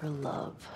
her love.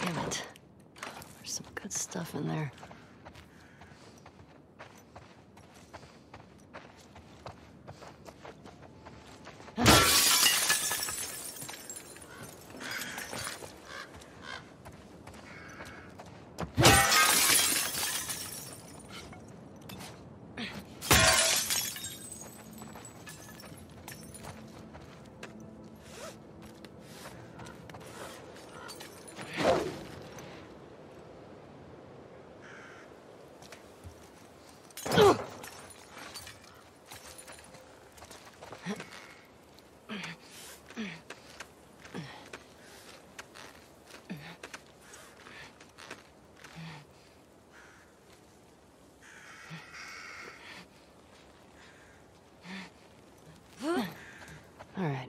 Damn it. There's some good stuff in there. All right,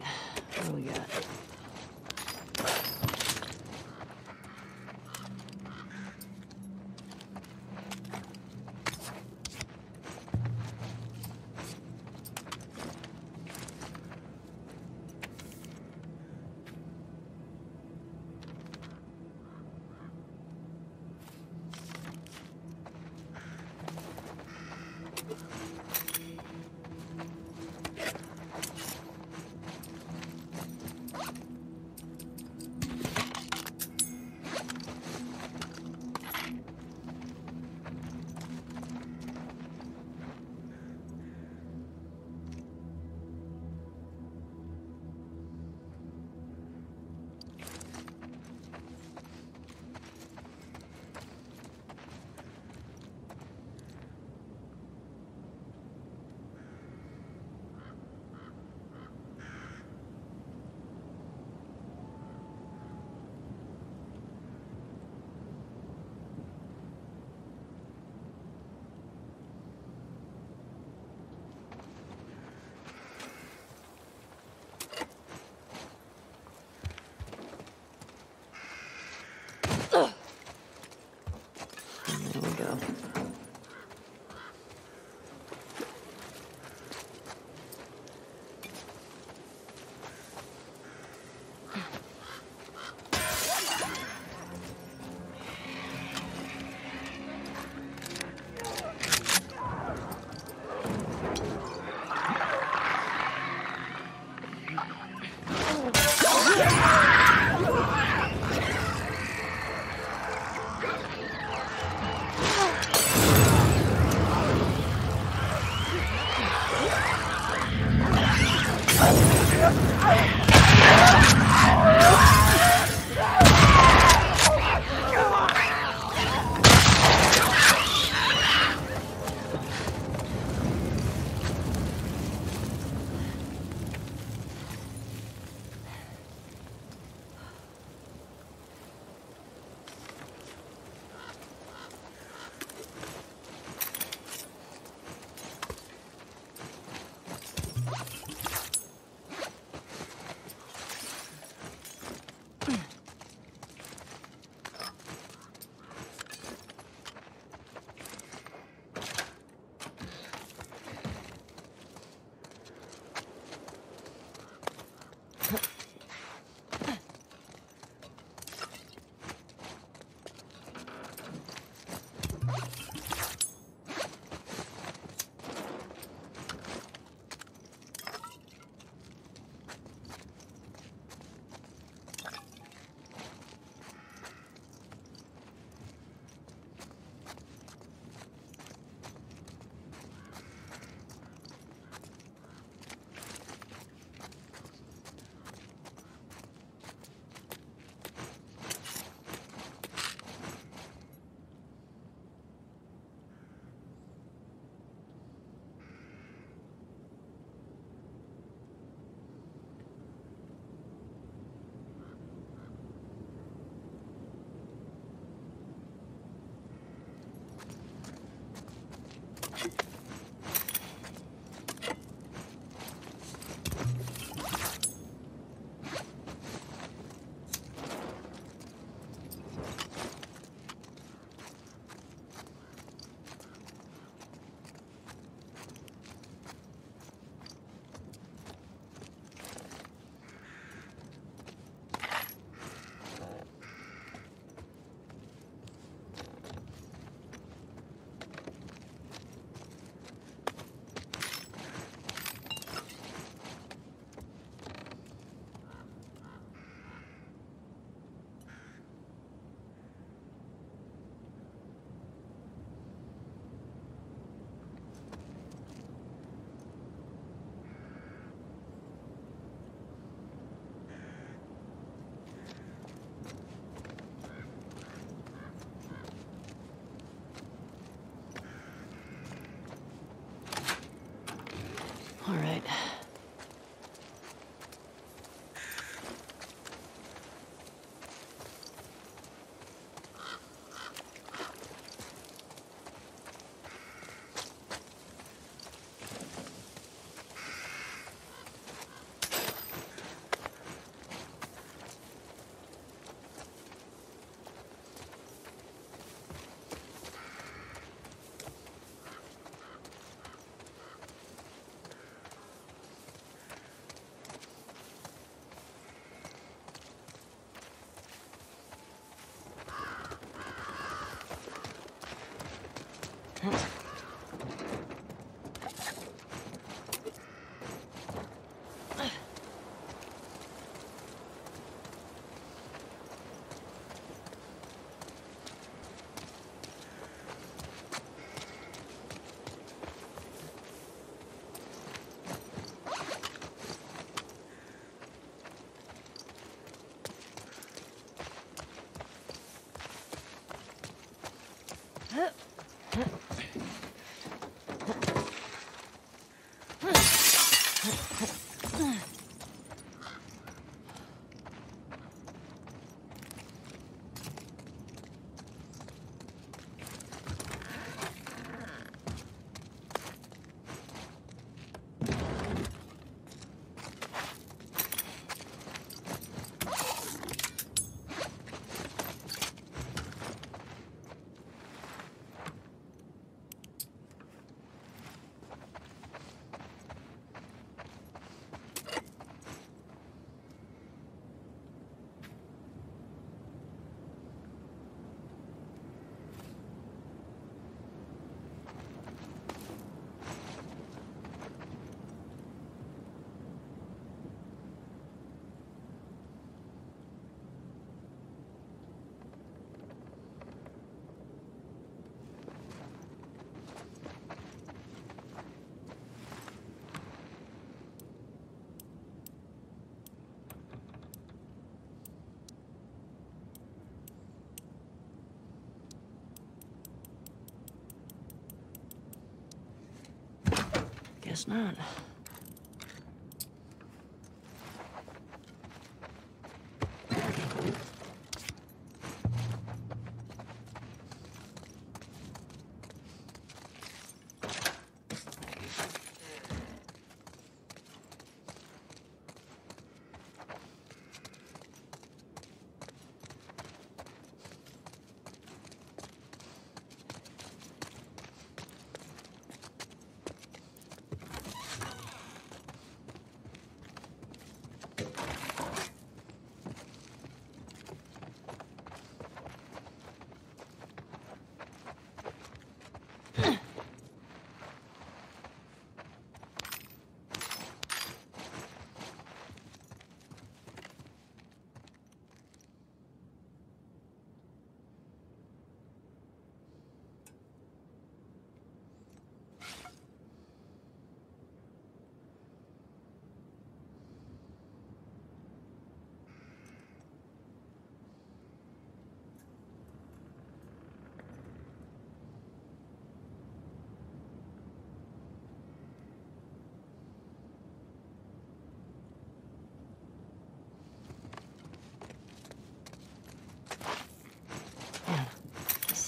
Guess not.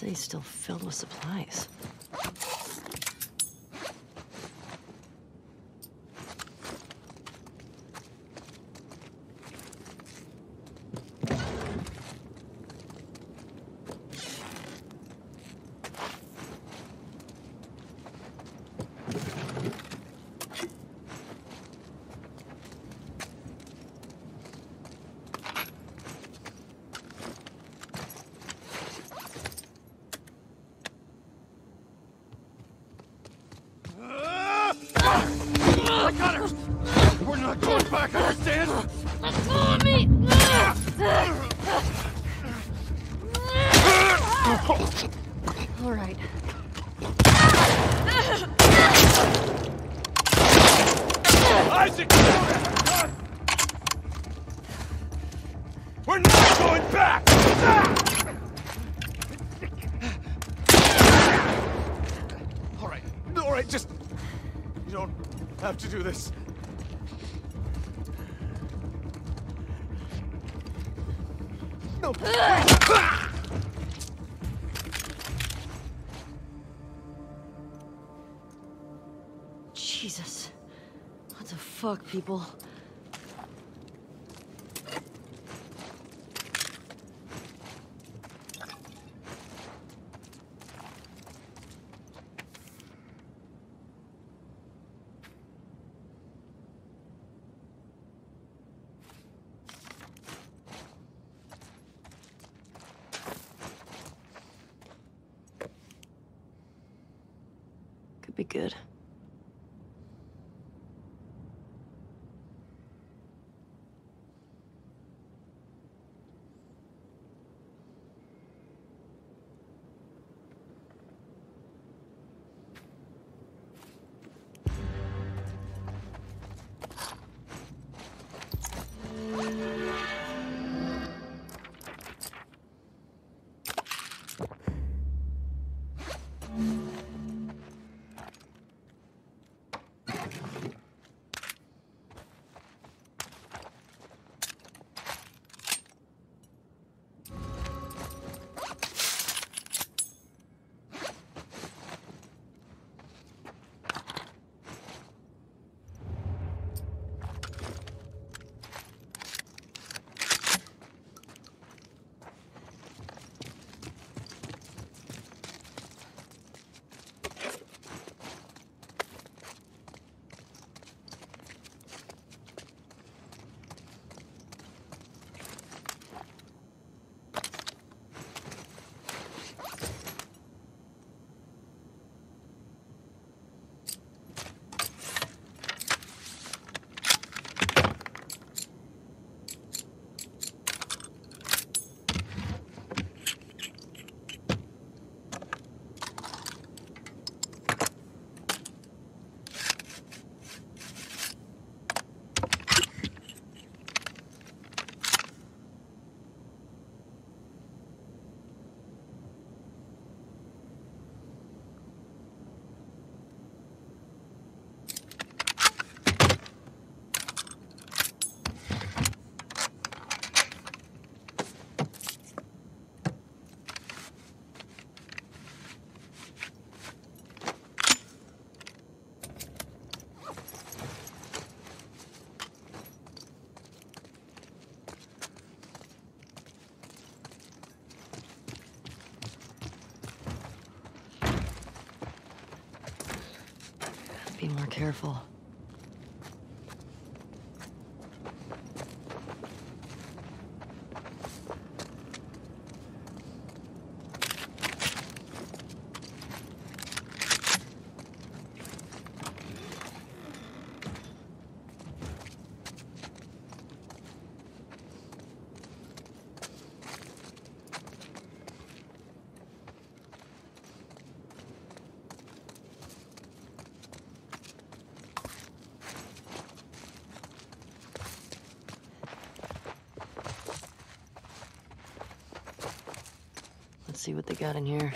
City's still filled with supplies. People? Could be good. Careful. See what they got in here.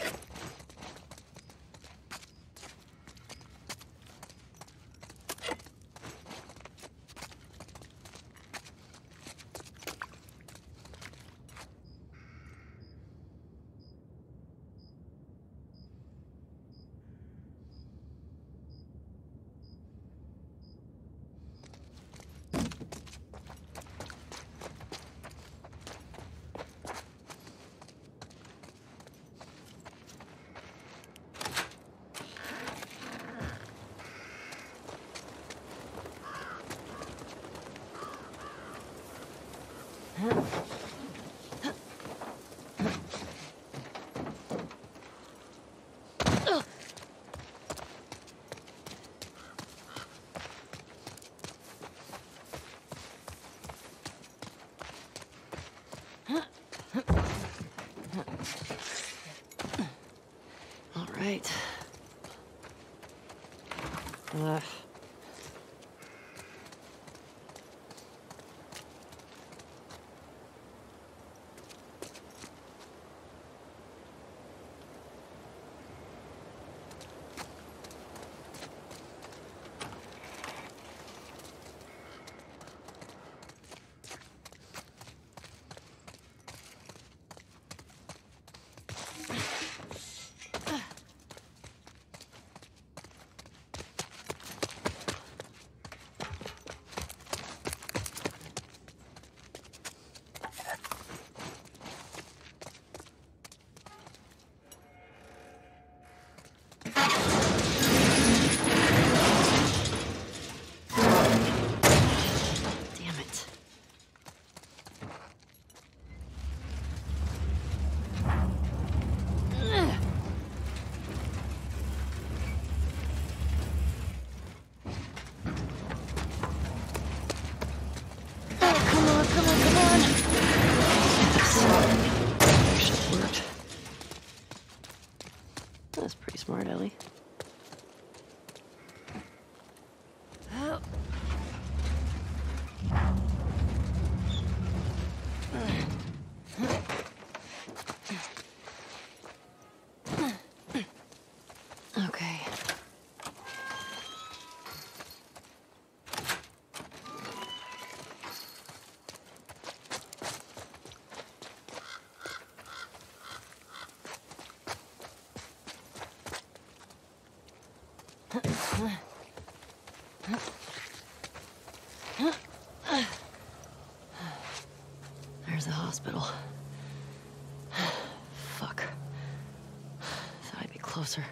hospital. Fuck. Thought I'd be closer.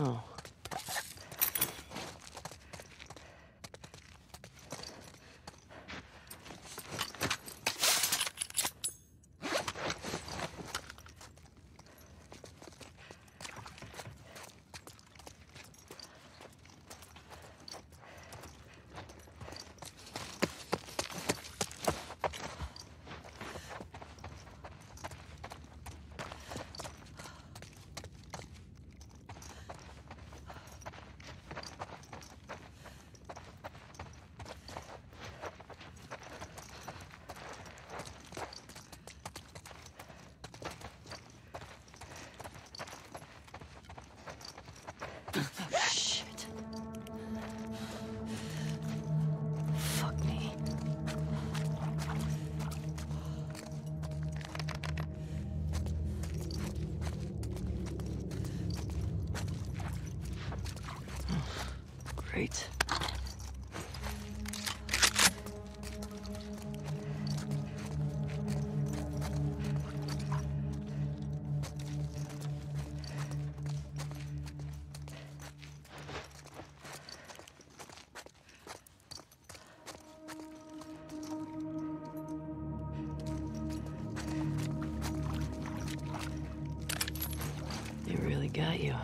Oh. Great. They really got you.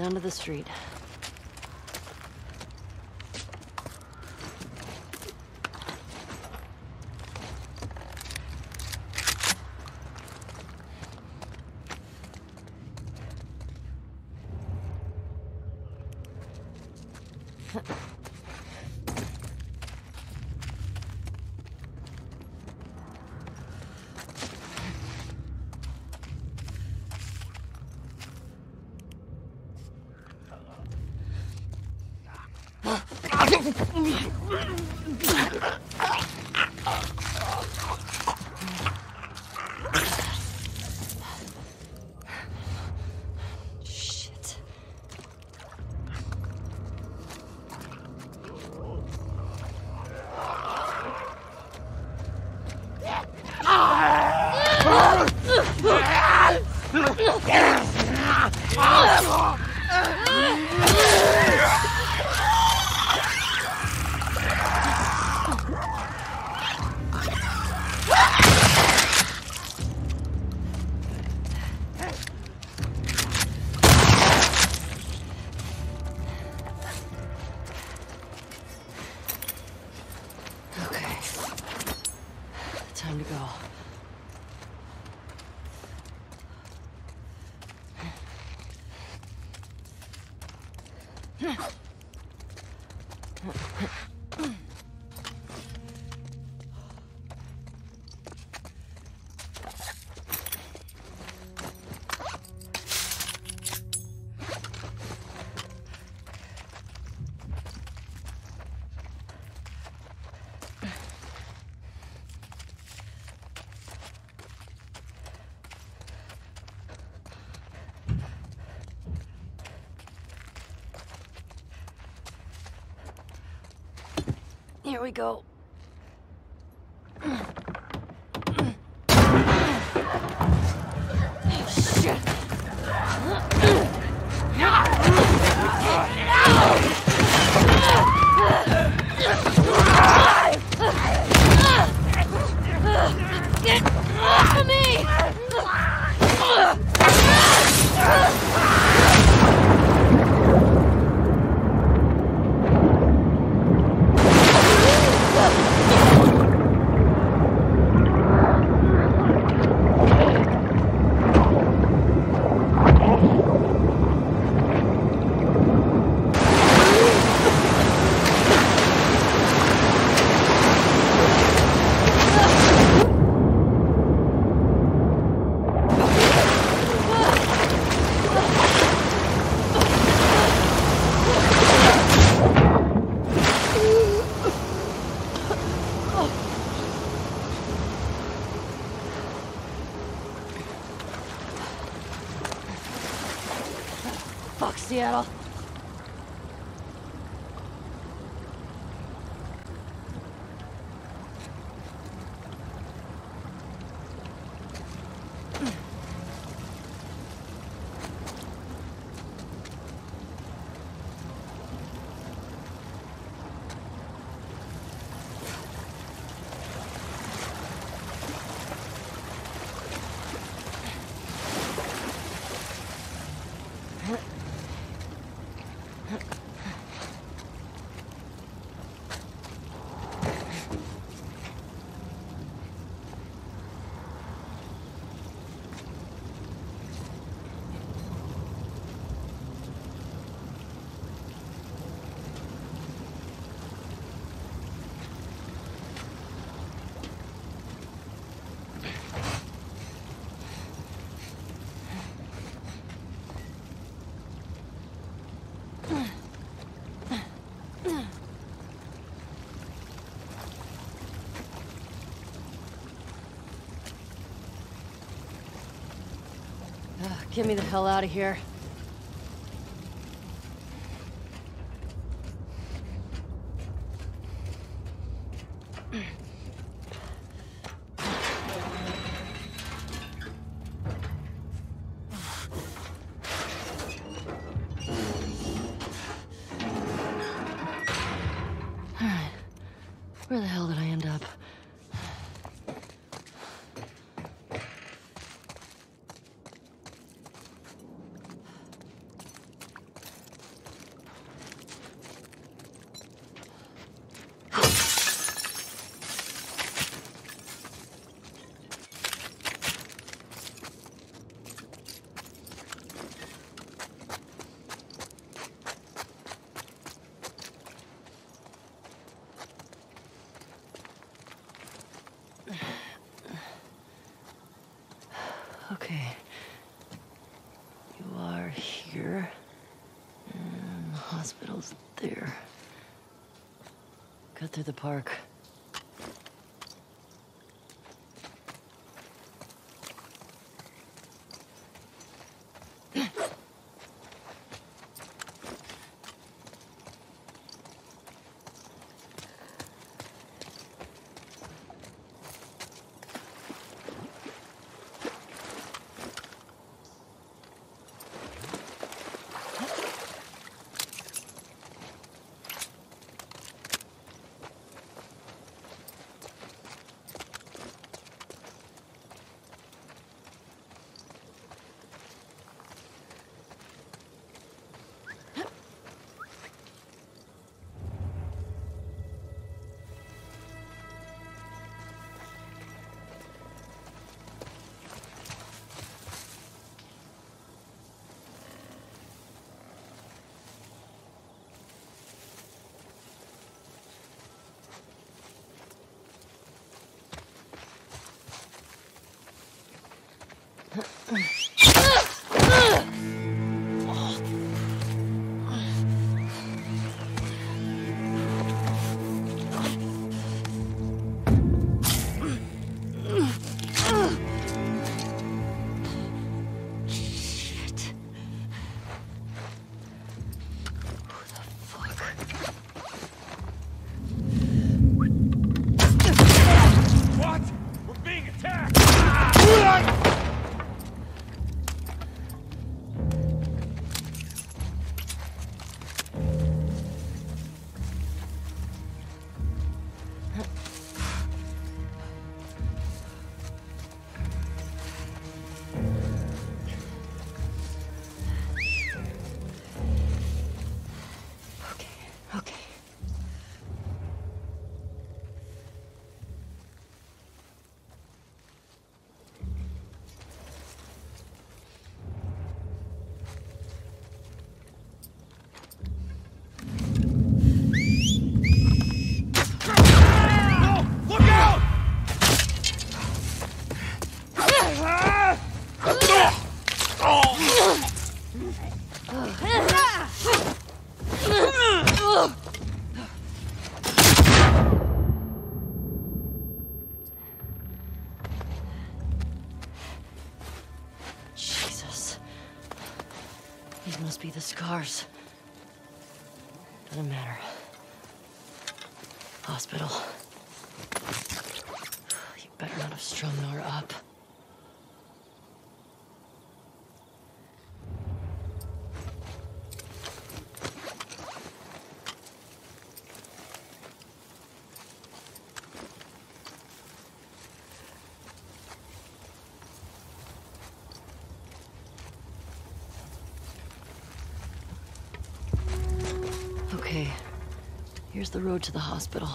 Down to the street. Here we go. Shit. Get off of me! Fuck, Seattle. Ugh, get me the hell out of here. Alright. Where the hell did I end up? Okay. You are here. And the hospital's there. Cut through the park. Scars. Doesn't matter. Hospital. You better not have strung Nora up. Okay. Here's the road to the hospital.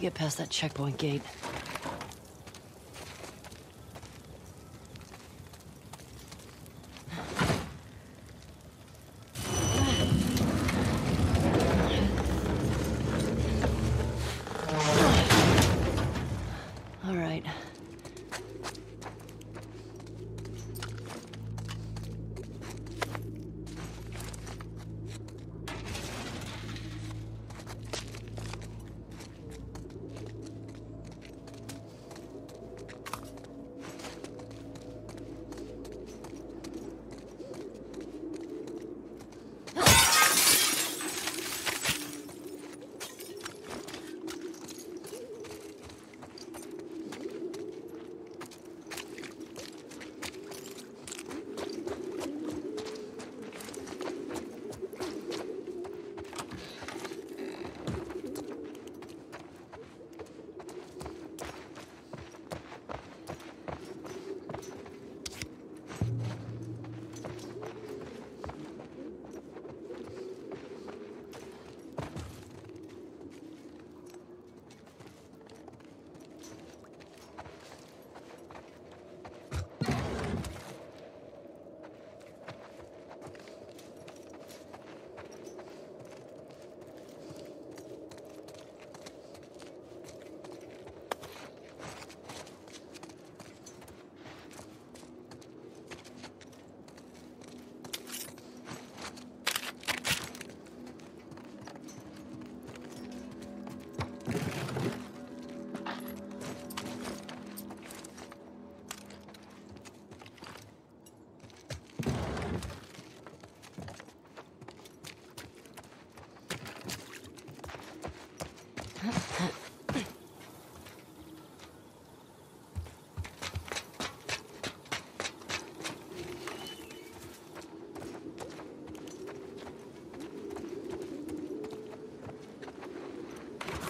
To get past that checkpoint gate.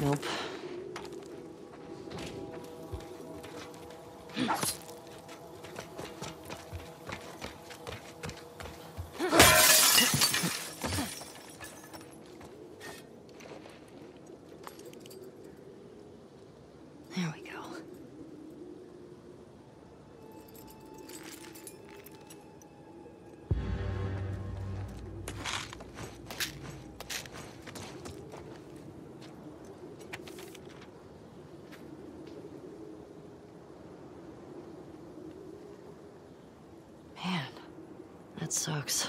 Nope. Sucks.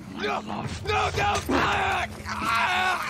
No! No, no! Ah!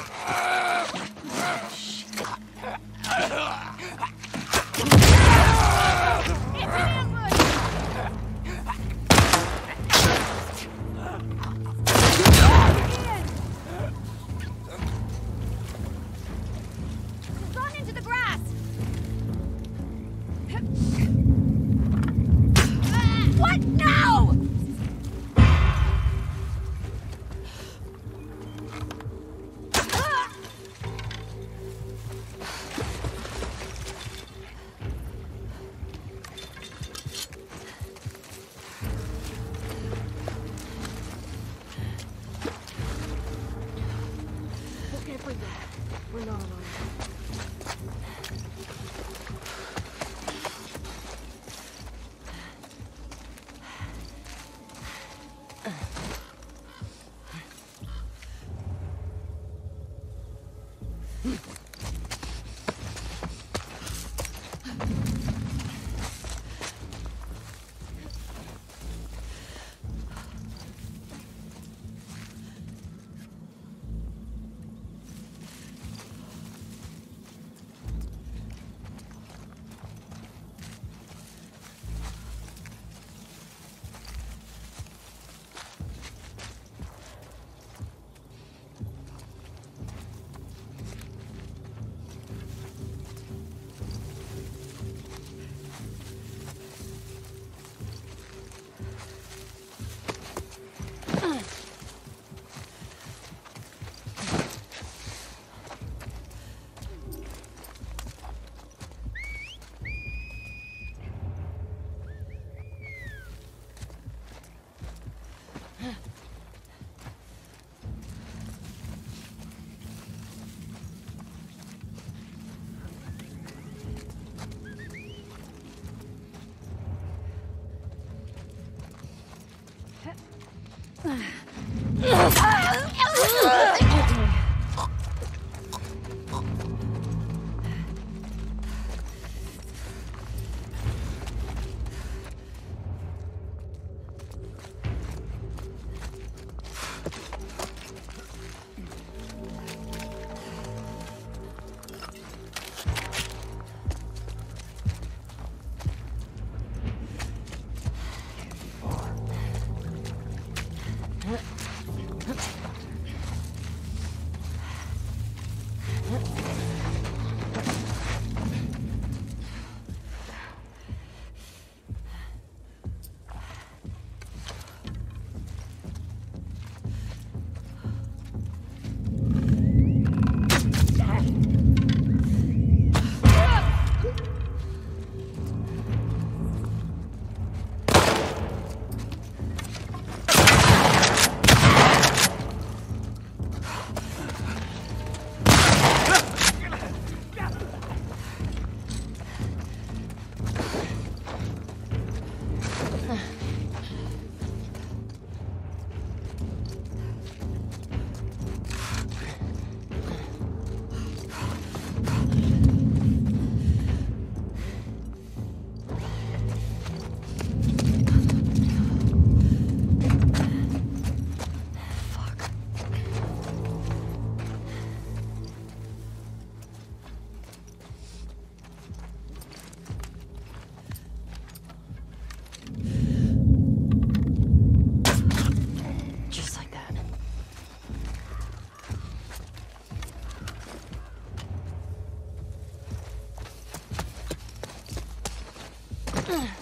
Ugh.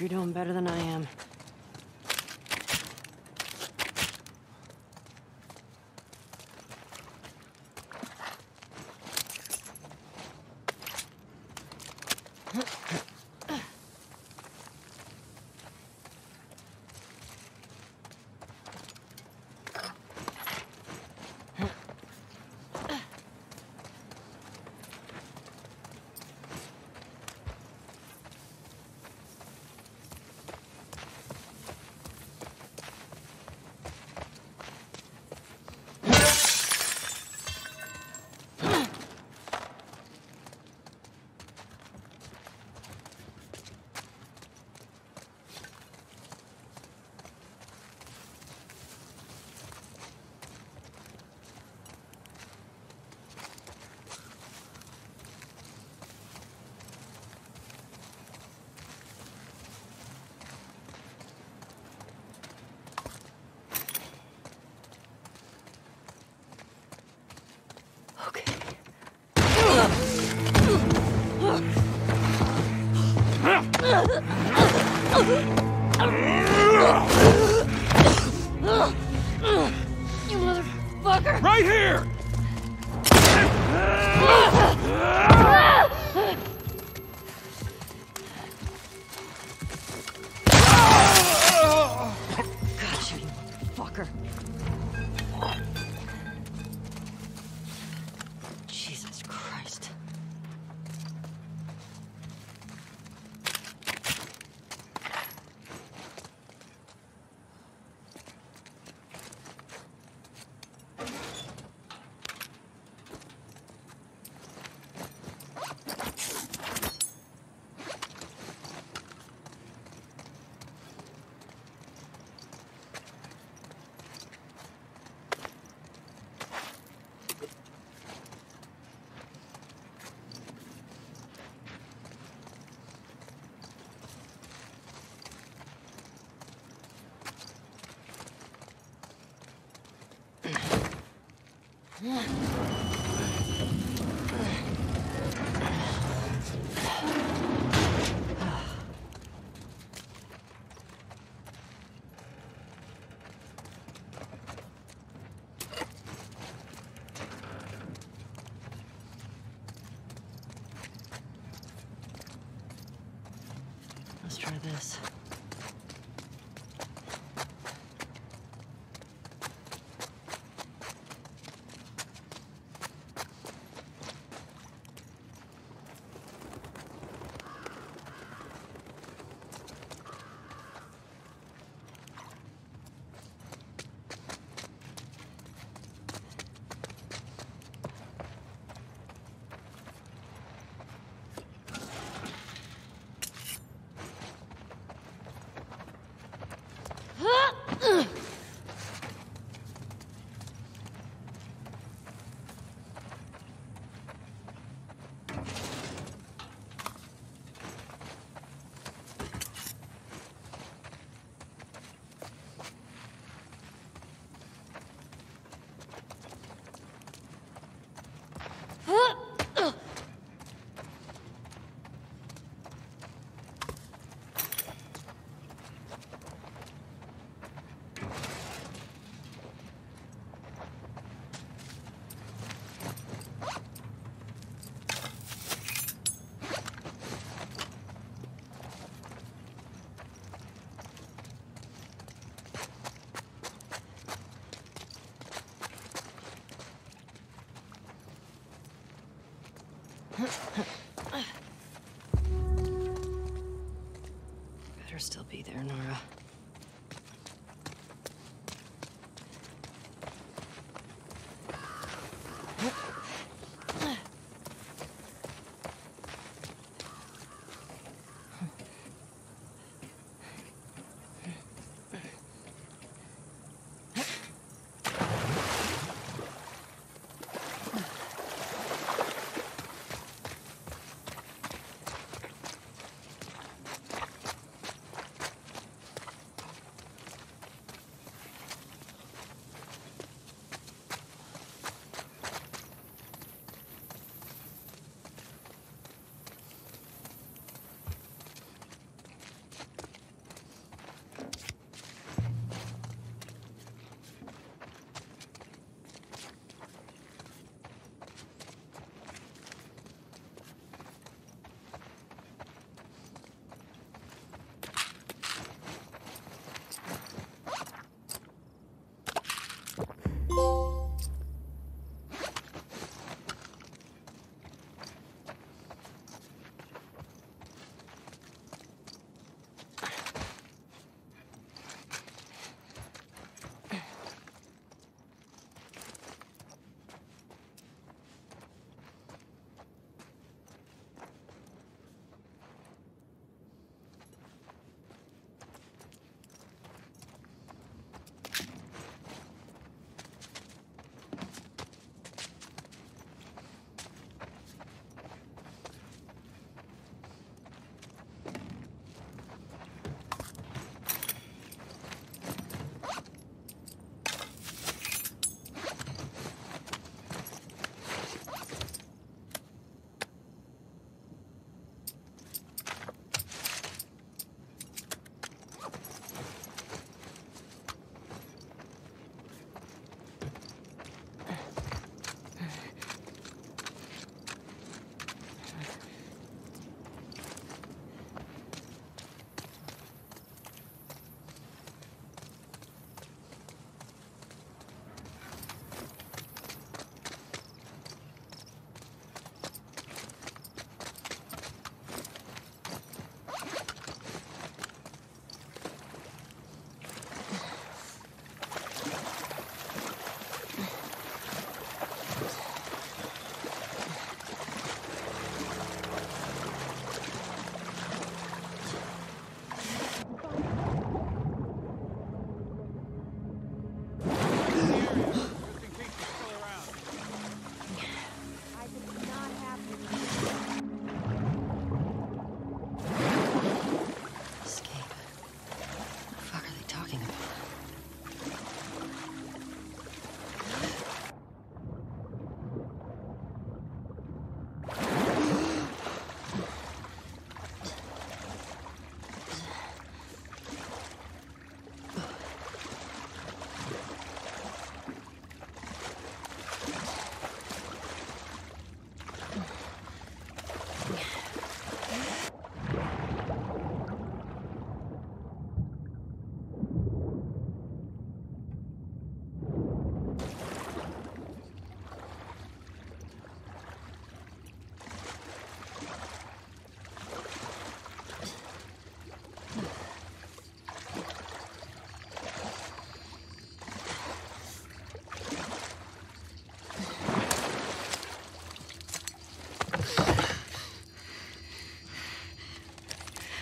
you're doing better than I am. You motherfucker! Right here! Let's try this. Better still be there, Nora.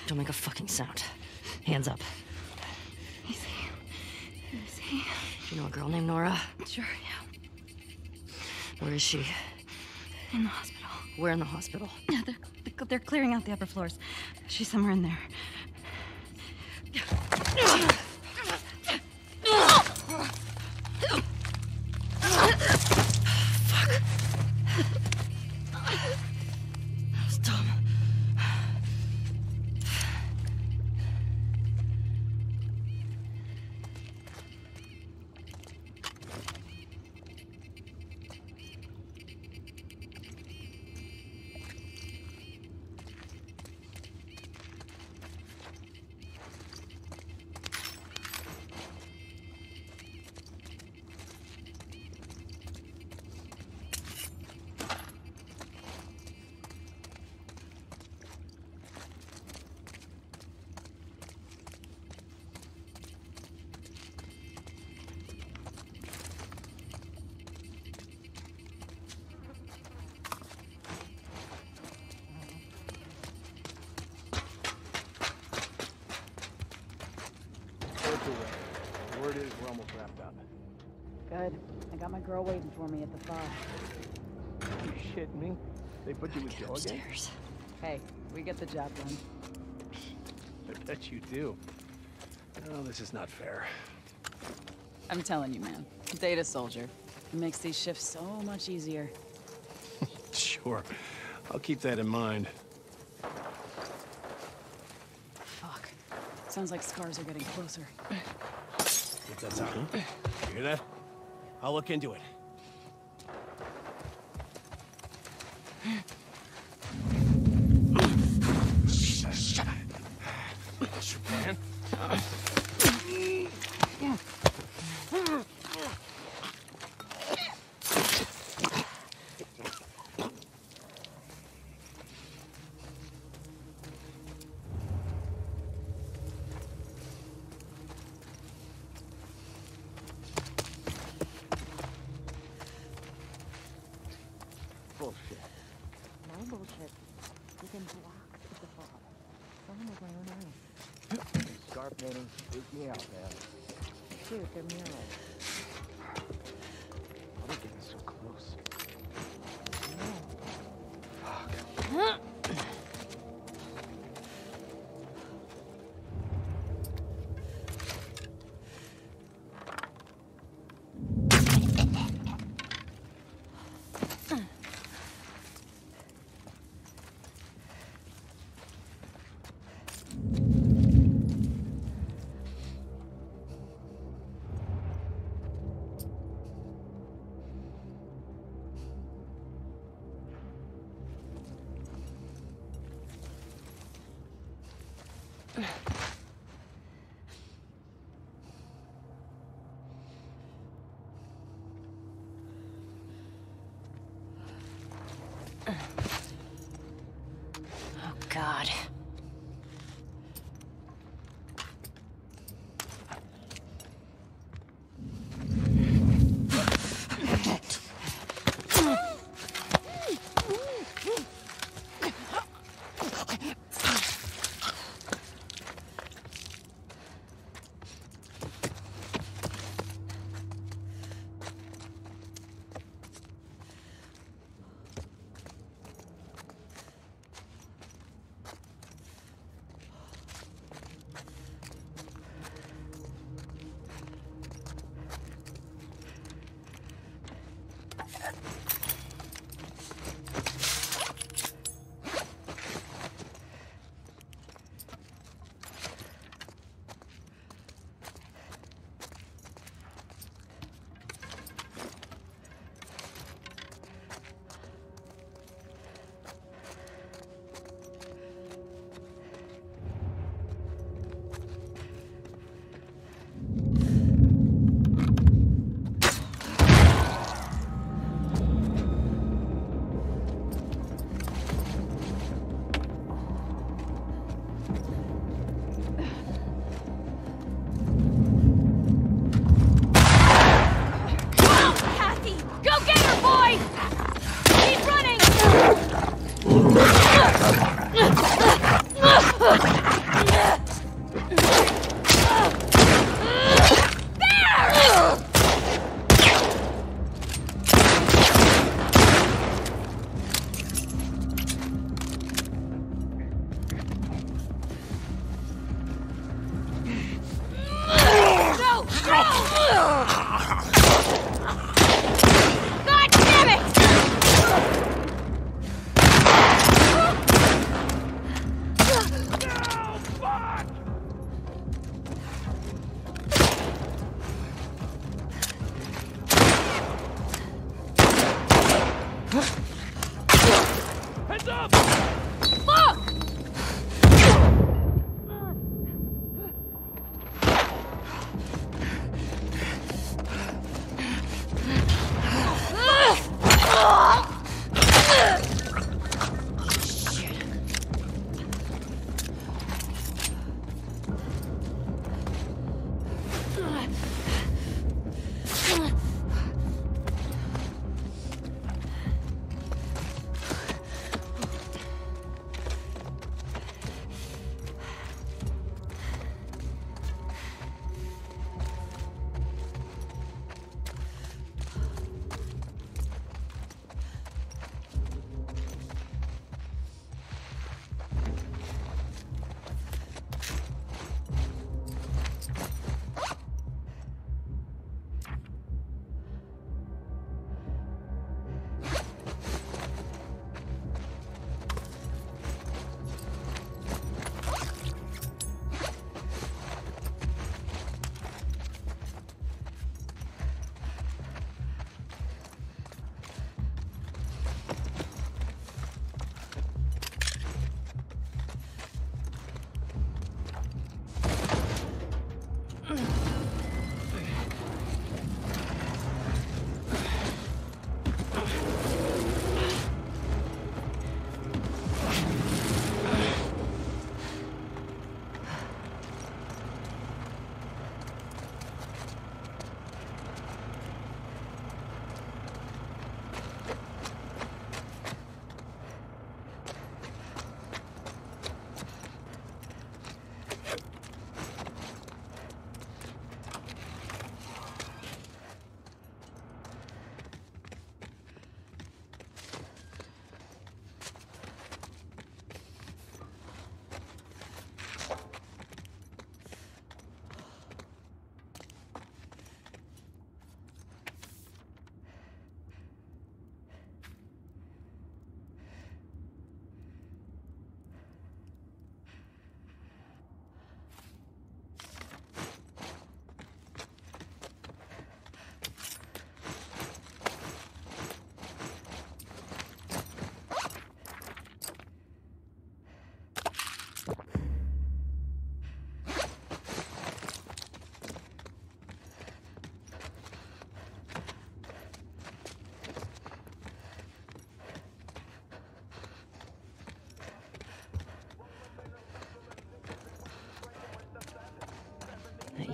Don't make a fucking sound. Hands up. Easy. Do you know a girl named Nora? Sure, yeah. Where is she? In the hospital. Where in the hospital? Yeah, they're, they're clearing out the upper floors. She's somewhere in there. They put you with Get Joe again? upstairs. Hey, we get the job done. I bet you do. Oh, this is not fair. I'm telling you, man. Data soldier. It makes these shifts so much easier. Sure. I'll keep that in mind. Fuck. Sounds like scars are getting closer. If that's out. You hear that? I'll look into it.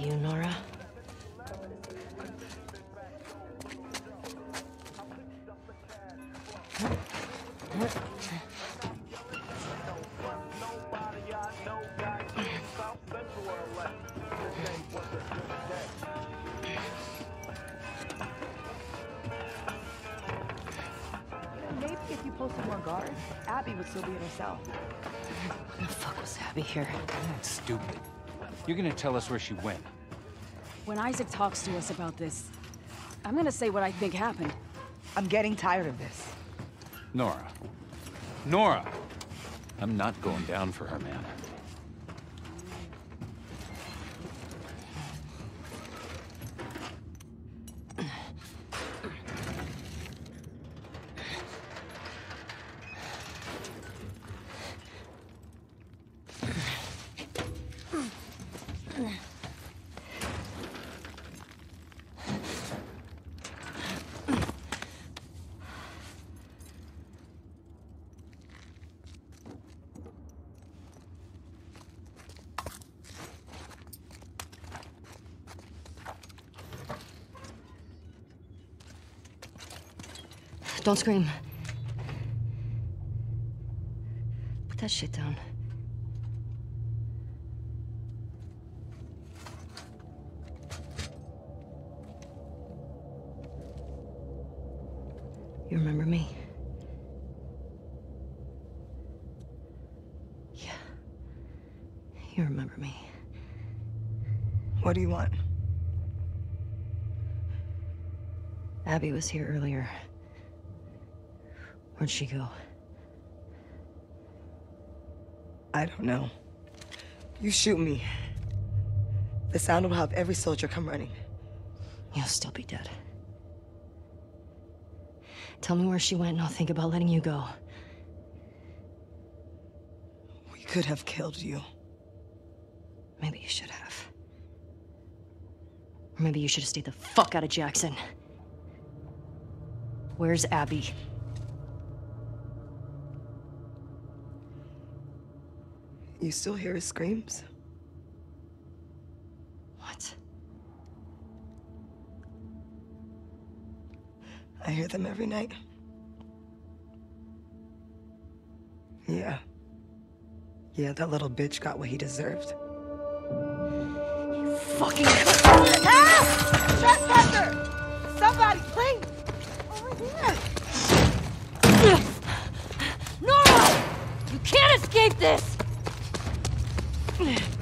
you, Nora. Maybe if you posted more guards, Abby would still be in her cell. Where the fuck was Abby here? That's stupid. You're gonna tell us where she went. When Isaac talks to us about this, I'm gonna say what I think happened. I'm getting tired of this. Nora. Nora! I'm not going down for her, man. Don't scream. Put that shit down. You remember me? Yeah. You remember me. What do you want? Abby was here earlier. Where'd she go? I don't know. You shoot me. The sound will have every soldier come running. You'll still be dead. Tell me where she went and I'll think about letting you go. We could have killed you. Maybe you should have. Or maybe you should have stayed the fuck out of Jackson. Where's Abby? You still hear his screams? What? I hear them every night. Yeah. Yeah, that little bitch got what he deserved. You fucking. Trespasser! Ah! Somebody, please! Over here! Nora! You can't escape this! Yeah.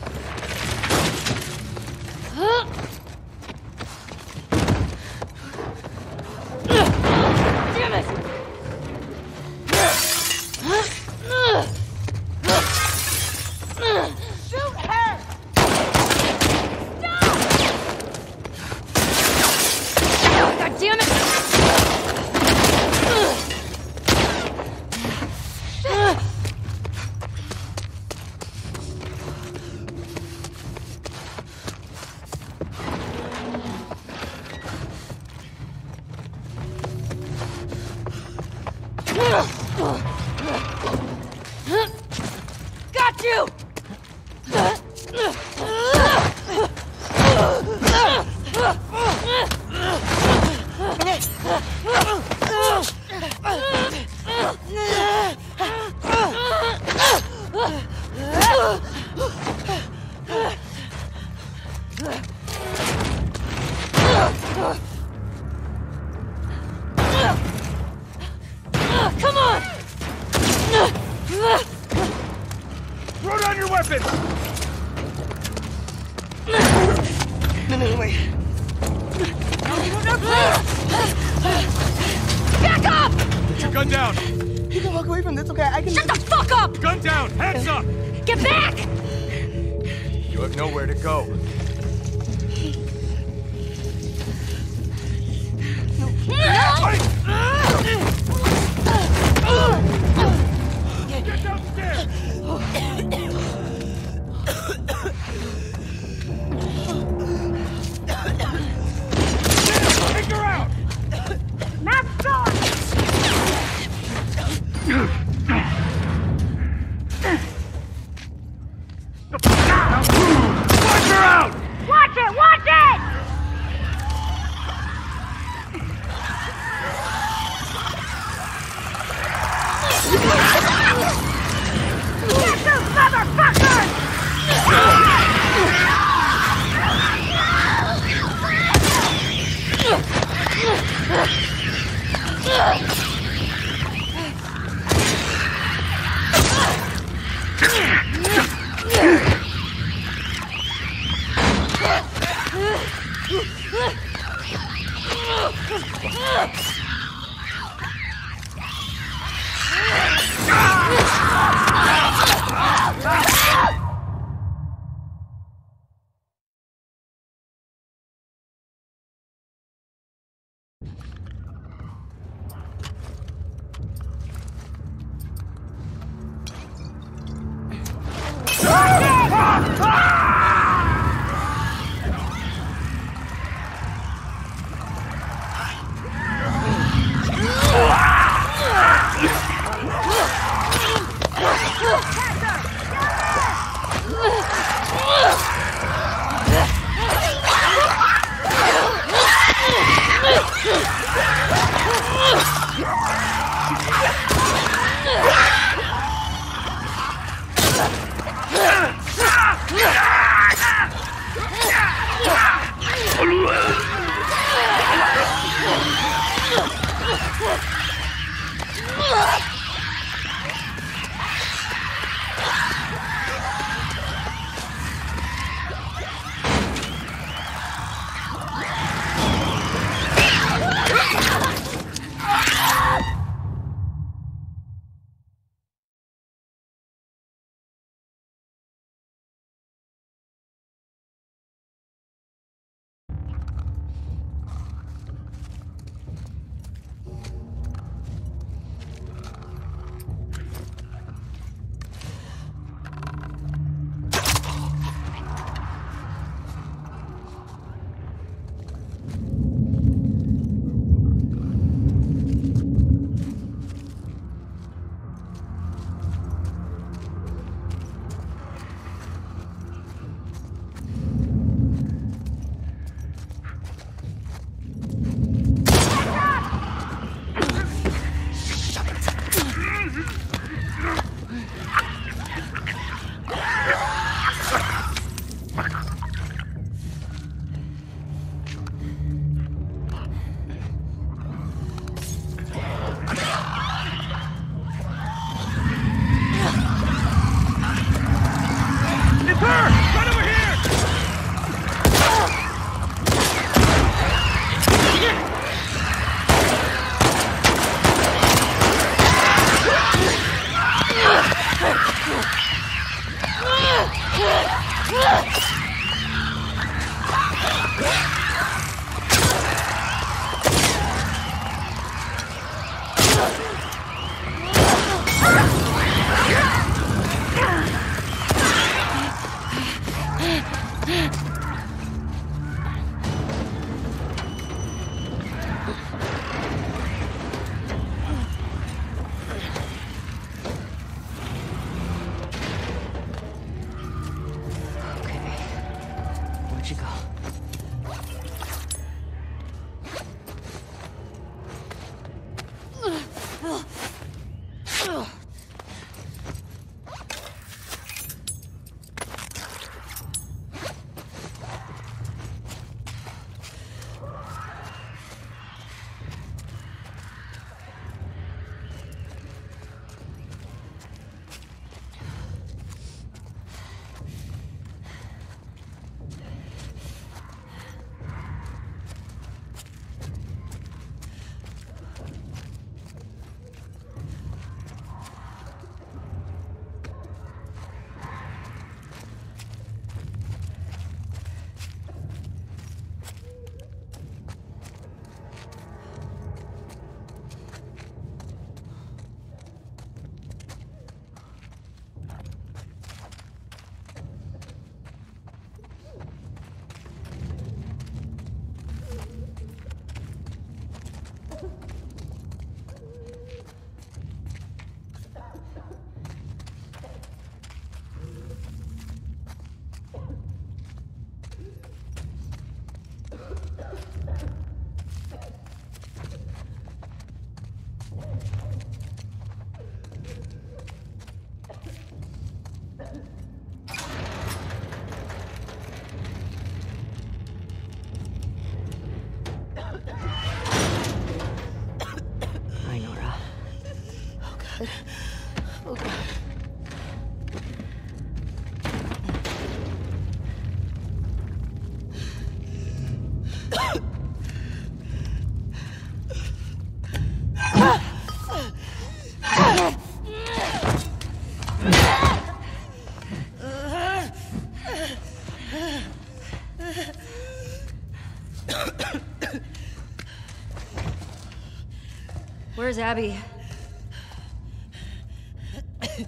Where's Abby? You're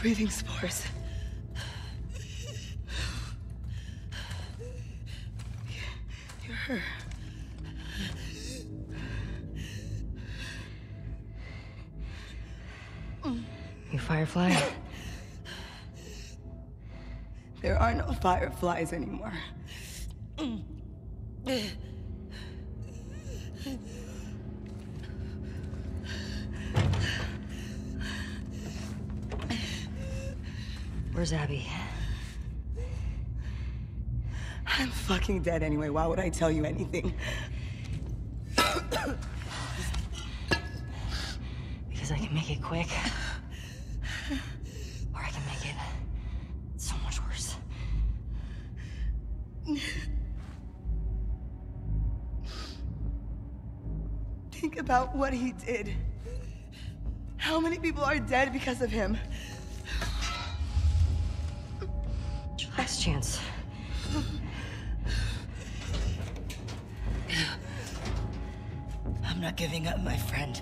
breathing spores. You're her. You Firefly? There are no fireflies anymore. Where's Abby? I'm fucking dead anyway. Why would I tell you anything? Because I can make it quick. Or I can make it so much worse. Think about what he did. How many people are dead because of him? Chance. I'm not giving up, my friend.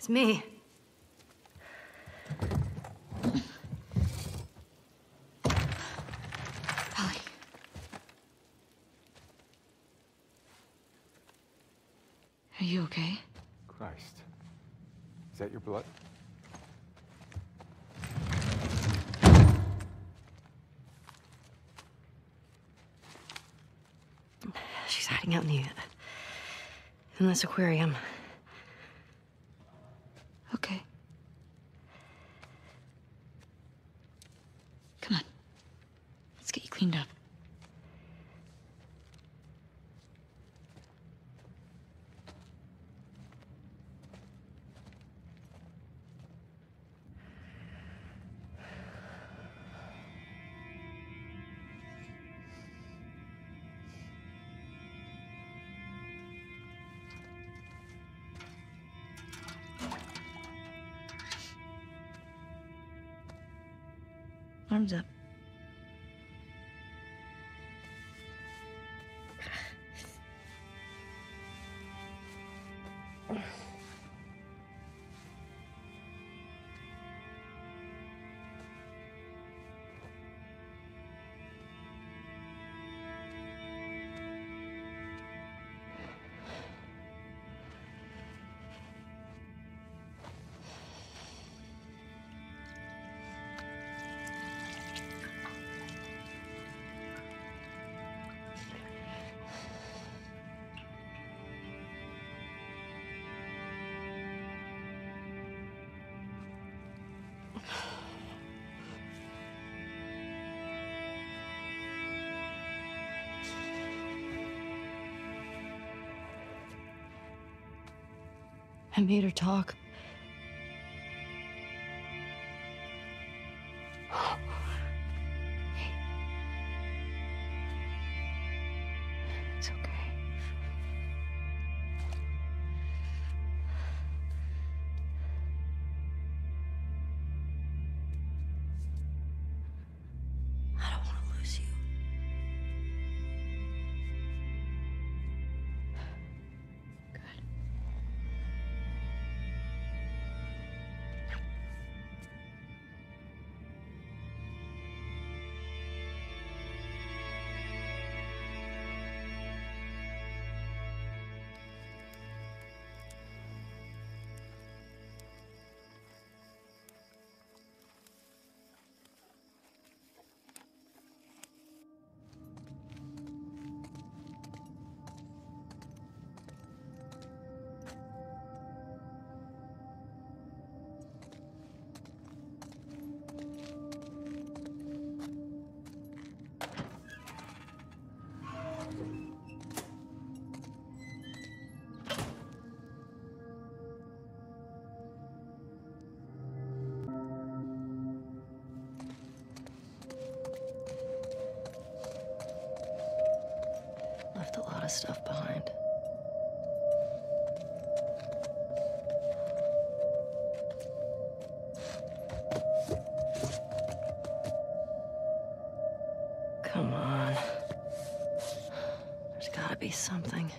It's me. Holly. Are you okay? Christ. Is that your blood? She's hiding out in the in this aquarium. I made her talk. Be something.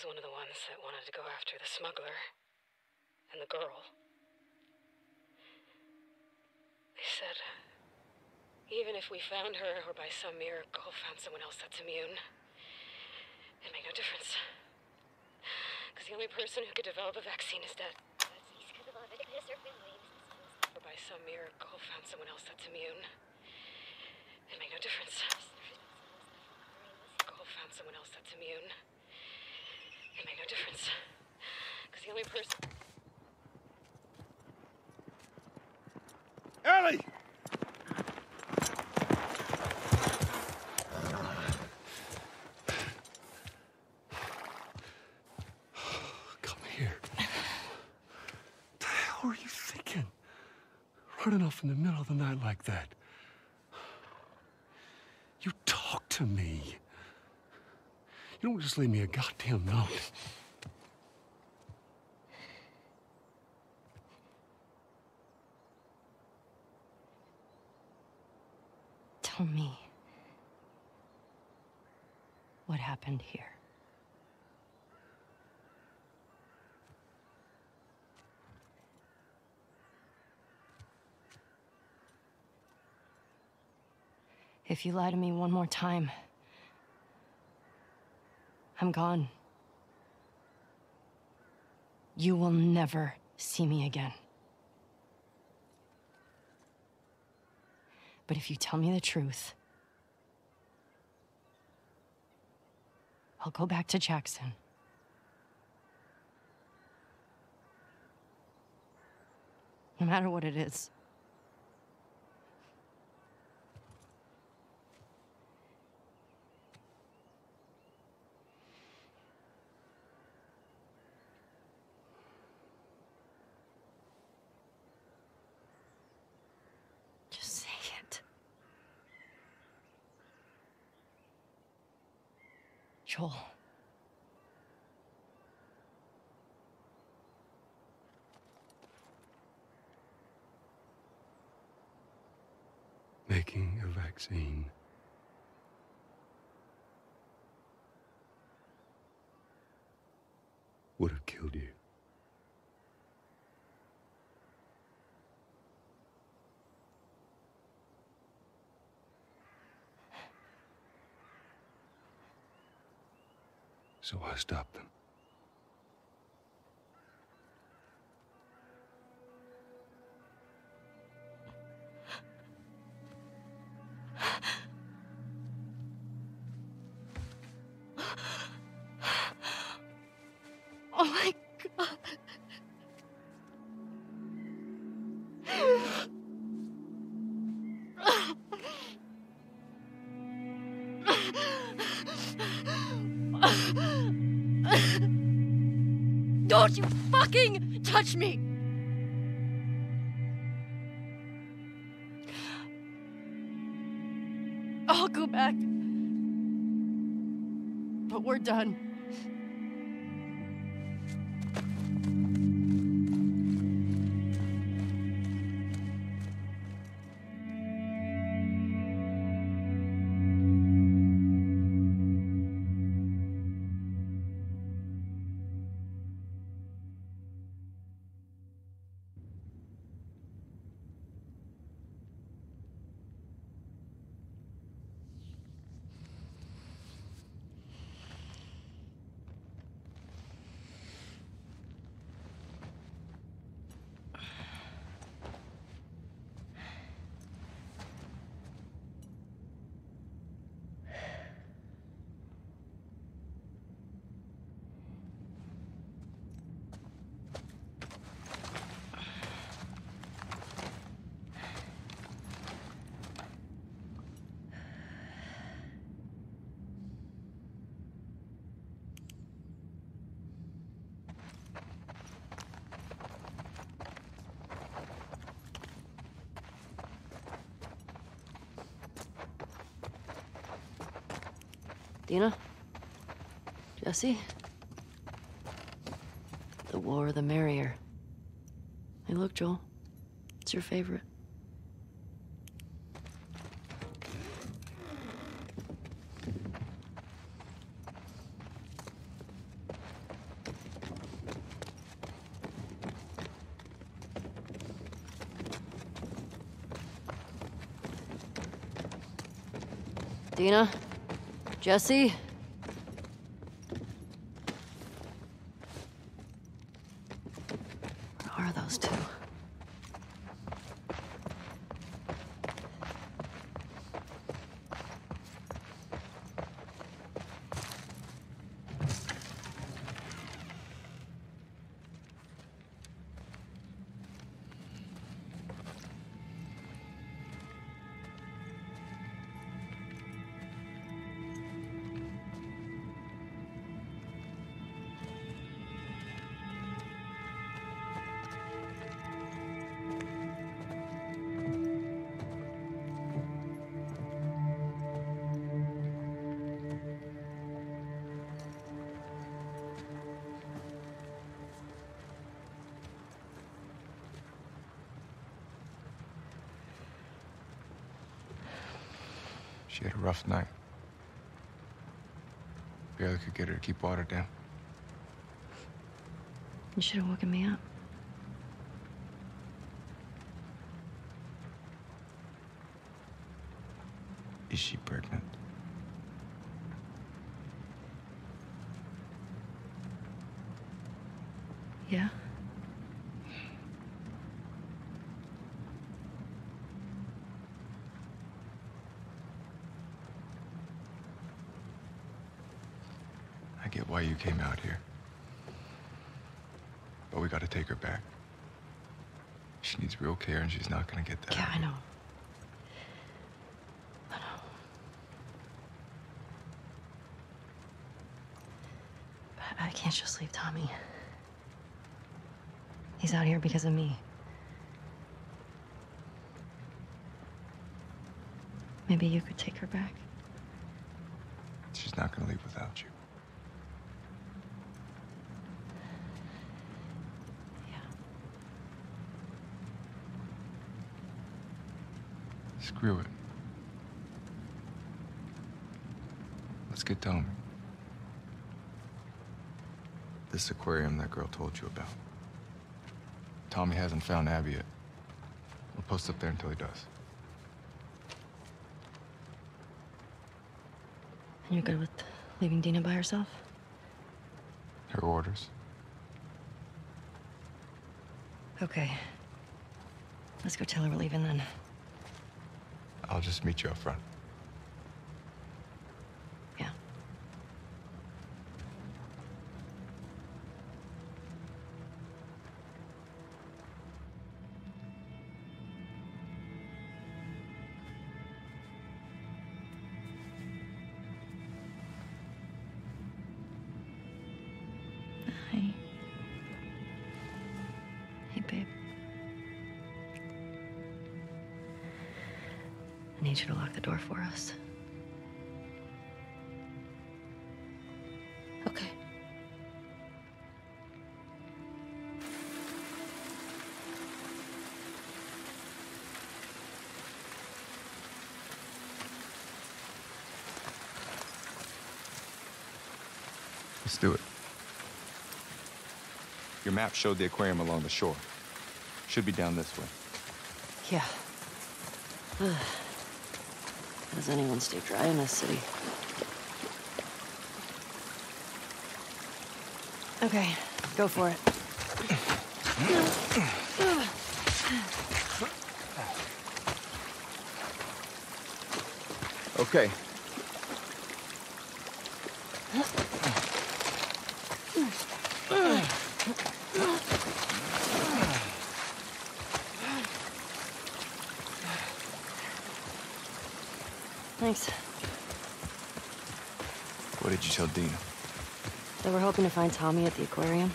Was one of the ones that wanted to go after the smuggler and the girl. They said, even if we found her or by some miracle found someone else that's immune, it made no difference. Because the only person who could develop a vaccine is dead. Or by some miracle found someone else that's immune. It made no difference. Found someone else that's immune. It made no difference. Because the only person. Ellie! Come here. What the hell were you thinking? Running off in the middle of the night like that. You talk to me. You don't just leave me a goddamn note. Tell me. What happened here? If you lie to me one more time, I'm gone. You will never see me again. But if you tell me the truth, I'll go back to Jackson. No matter what it is. Just say it. Joel. Making a vaccine. Would have killed you. So I stopped them. Oh my god. Don't you fucking touch me! I'll go back. But we're done. Jesse? The war, the merrier. Hey, look, Joel. It's your favorite. Dina? Jesse? Rough night. Barely could get her to keep water down. You should have woken me up. Is she pregnant? Yeah? I get why you came out here. But we gotta take her back. She needs real care and she's not gonna get that. Yeah, I know. I know. But I can't just leave Tommy. He's out here because of me. Maybe you could take her back. She's not gonna leave without you. Yeah. Screw it. Let's get Tommy. This aquarium that girl told you about. Tommy hasn't found Abby yet. We'll post up there until he does. And you're good with leaving Dina by herself? Her orders. Okay. Let's go tell her we're leaving then. I'll just meet you up front. Map showed the aquarium along the shore. Should be down this way. Yeah. How does anyone stay dry in this city? Okay, go for it. Okay. Thanks. What did you tell Dina? They were hoping to find Tommy at the aquarium.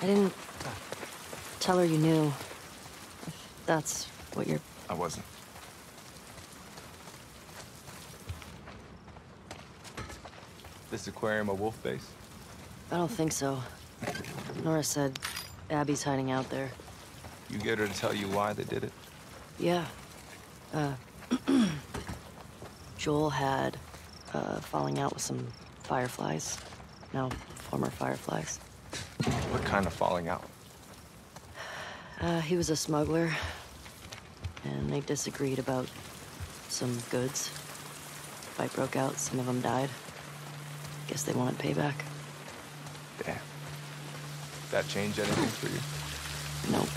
I didn't tell her you knew. If that's what you're. I wasn't. This aquarium a wolf base? I don't think so. Nora said Abby's hiding out there. You get her to tell you why they did it? Yeah. Uh, Joel had uh, falling out with some fireflies. No, former fireflies. What kind of falling out? Uh, he was a smuggler, and they disagreed about some goods. Fight broke out, some of them died. Guess they wanted payback. Damn. That change anything for you? Nope.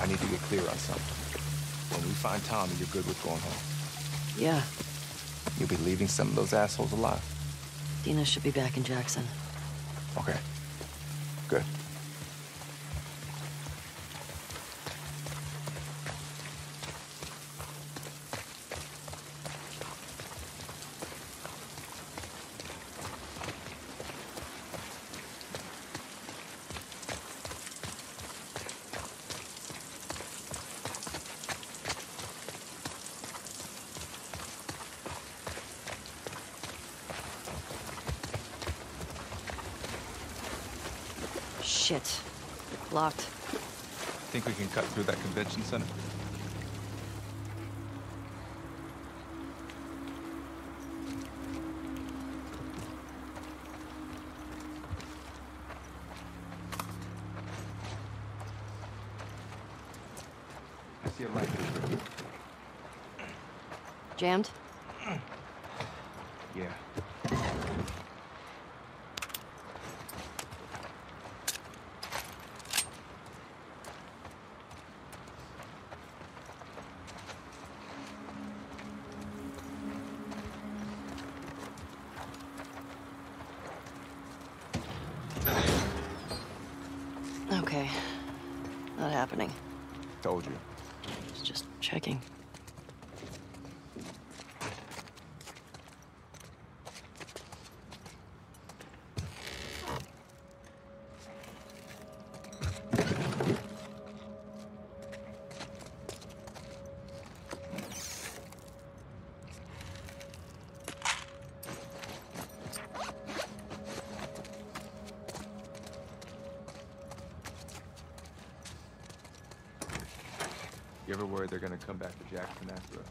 I need to get clear on something. When we find Tommy, you're good with going home. Yeah, You'll be leaving some of those assholes alive. Dina should be back in Jackson. Okay. Good. Shit. Locked. Think we can cut through that convention center? I see a light. Jammed? You ever worried they're gonna come back to Jackson after us?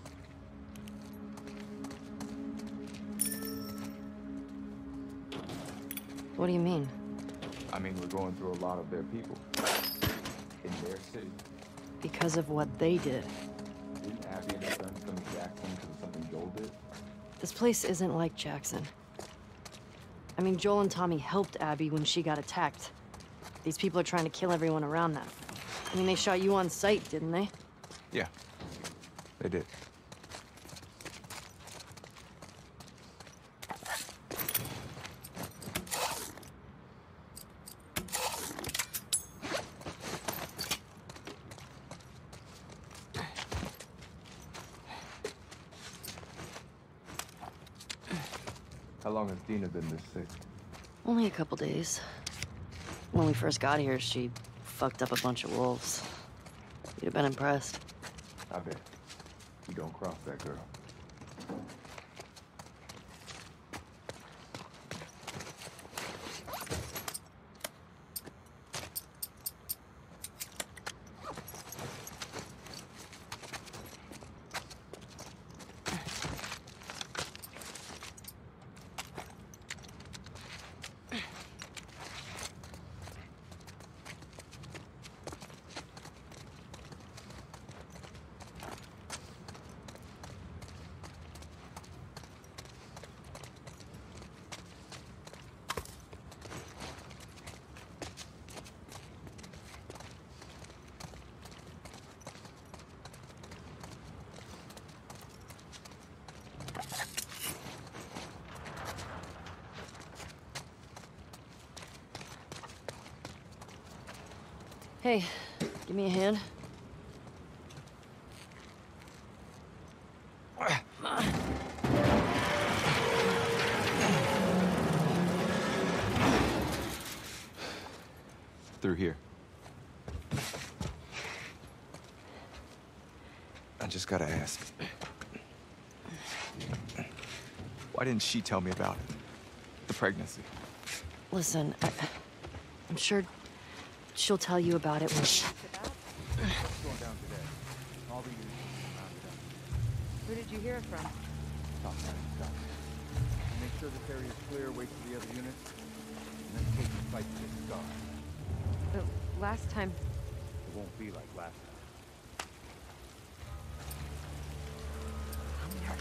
What do you mean? I mean, we're going through a lot of their people. In their city. Because of what they did. Didn't Abby and her friends come to Jackson because of something Joel did? This place isn't like Jackson. I mean, Joel and Tommy helped Abby when she got attacked. These people are trying to kill everyone around them. I mean, they shot you on sight, didn't they? Yeah, they did. How long has Dina been this sick? Only a couple days. When we first got here, she fucked up a bunch of wolves. You'd have been impressed. I bet. You don't cross that girl. Hey, give me a hand. Through here. I just gotta ask. Why didn't she tell me about it? The pregnancy. Listen, I, I'm sure she'll tell you about it when she... Going down today. All the usual. Who did you hear it from? Top man, stop. Make sure this area is clear, wait for the other units, and then take the fight to the star. The last time. It won't be like last time. We're on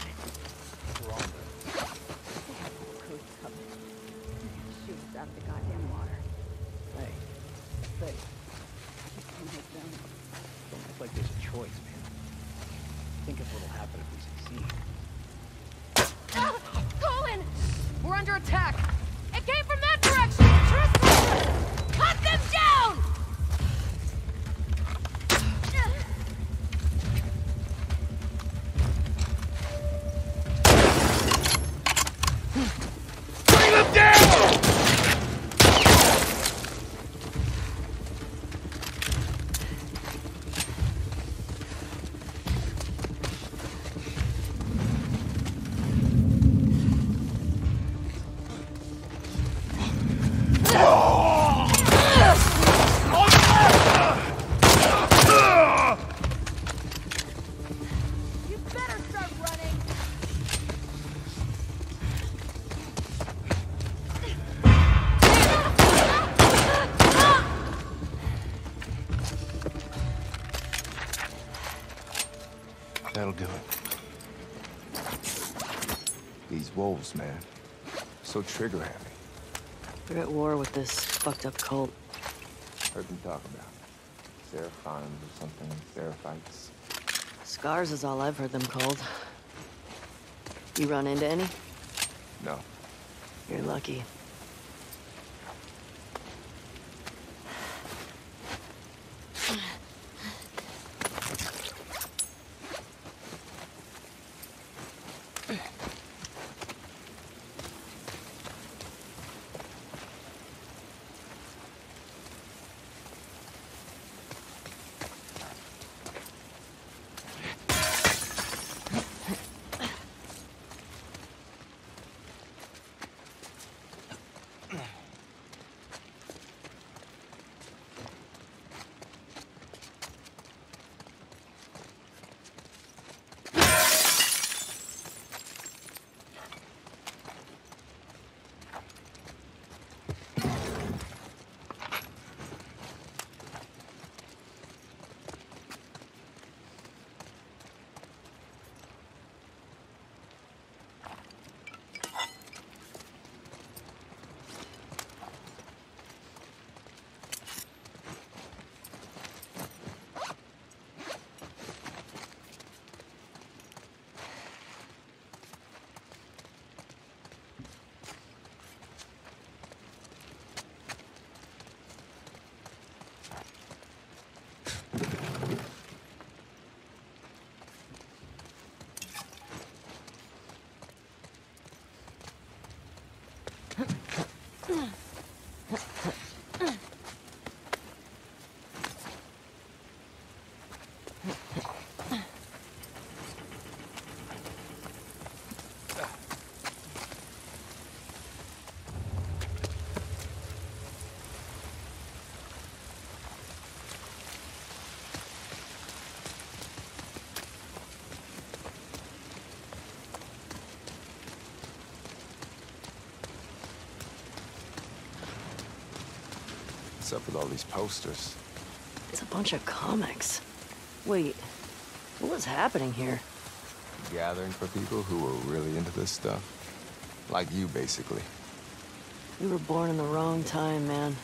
That'll do it. These wolves, man. So trigger happy. They're at war with this fucked up cult. Heard them talk about it. Seraphons or something. Seraphites. Scars is all I've heard them called. You run into any? No. You're lucky. What's up with all these posters? It's a bunch of comics. Wait, what was happening here? Gathering for people who were really into this stuff? Like you, basically. We were born in the wrong time, man.